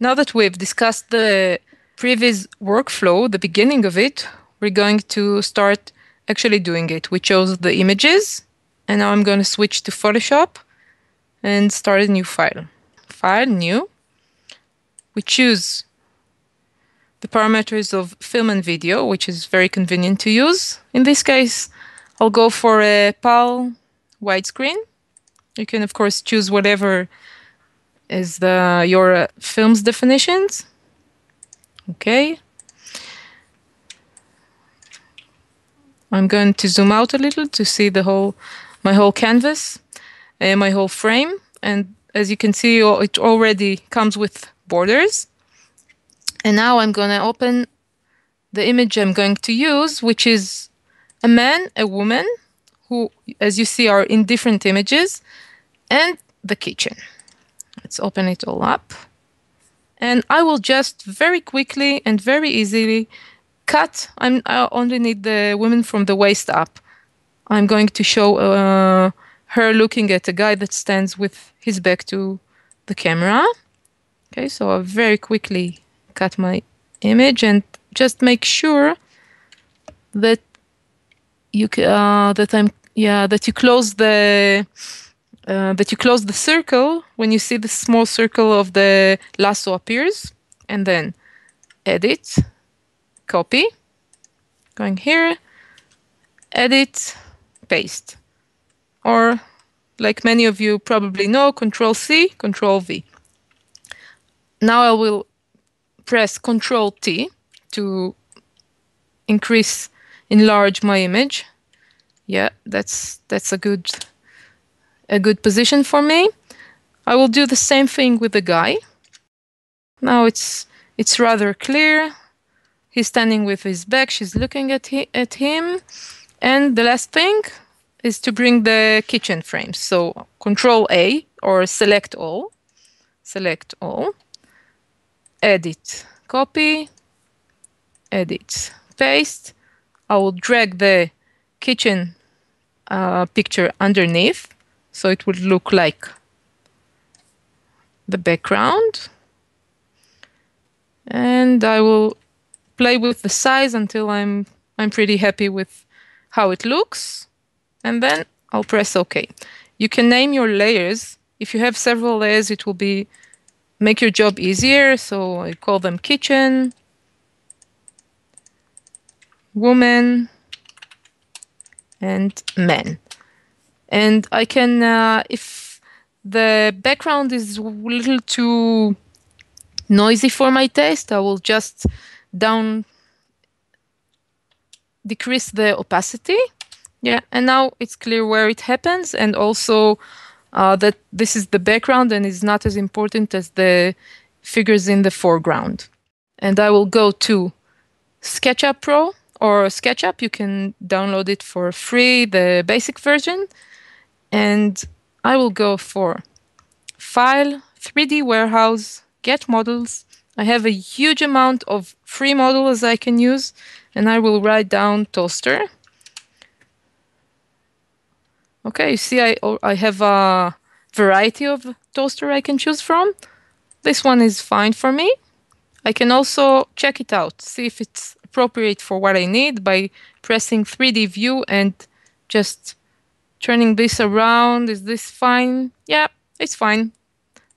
now that we've discussed the previous workflow, the beginning of it, we're going to start actually doing it. We chose the images, and now I'm going to switch to Photoshop and start a new file. File, new. We choose the parameters of film and video, which is very convenient to use. In this case, I'll go for a PAL widescreen. You can, of course, choose whatever is the your uh, film's definitions. Okay. I'm going to zoom out a little to see the whole, my whole canvas, and my whole frame. And as you can see, it already comes with borders. And now I'm going to open the image I'm going to use, which is a man, a woman, who, as you see, are in different images, and the kitchen. Let's open it all up. And I will just very quickly and very easily cut. I'm, I only need the women from the waist up. I'm going to show uh, her looking at a guy that stands with his back to the camera. Okay, so I very quickly cut my image and just make sure that you uh, that I'm yeah that you close the uh, that you close the circle when you see the small circle of the lasso appears and then edit copy going here edit paste. Or like many of you probably know control C control V. Now I will press control T to increase enlarge my image. Yeah that's that's a good a good position for me. I will do the same thing with the guy. Now it's it's rather clear. He's standing with his back. She's looking at at him. And the last thing is to bring the kitchen frames. So Control A or select all. Select all. Edit, copy. Edit, paste. I will drag the kitchen uh, picture underneath so it would look like the background. And I will play with the size until I'm I'm pretty happy with how it looks. And then I'll press OK. You can name your layers. If you have several layers, it will be make your job easier. So I call them kitchen, woman, and men and I can uh, if the background is a little too noisy for my taste, I will just down decrease the opacity. Yeah, and now it's clear where it happens, and also uh, that this is the background and is not as important as the figures in the foreground. And I will go to SketchUp Pro or SketchUp. You can download it for free, the basic version and I will go for File, 3D Warehouse, Get Models. I have a huge amount of free models I can use, and I will write down toaster. Okay, you see I, I have a variety of toaster I can choose from. This one is fine for me. I can also check it out, see if it's appropriate for what I need by pressing 3D view and just turning this around. Is this fine? Yeah, it's fine.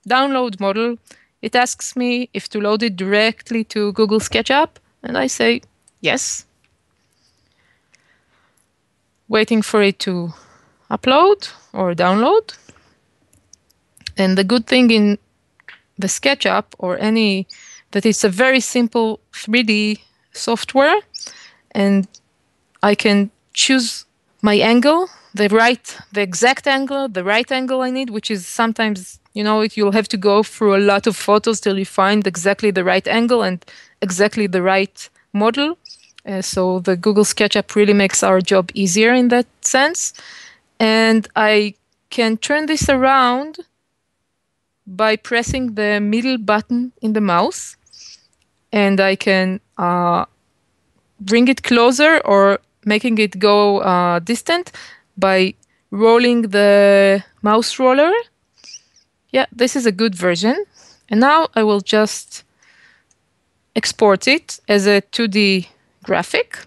Download model. It asks me if to load it directly to Google SketchUp, and I say yes. Waiting for it to upload or download. And the good thing in the SketchUp or any that it's a very simple 3D software, and I can choose my angle the right, the exact angle, the right angle I need, which is sometimes, you know, you'll have to go through a lot of photos till you find exactly the right angle and exactly the right model. Uh, so the Google SketchUp really makes our job easier in that sense. And I can turn this around by pressing the middle button in the mouse. And I can uh, bring it closer or making it go uh, distant by rolling the mouse roller. Yeah, this is a good version. And now I will just export it as a 2D graphic.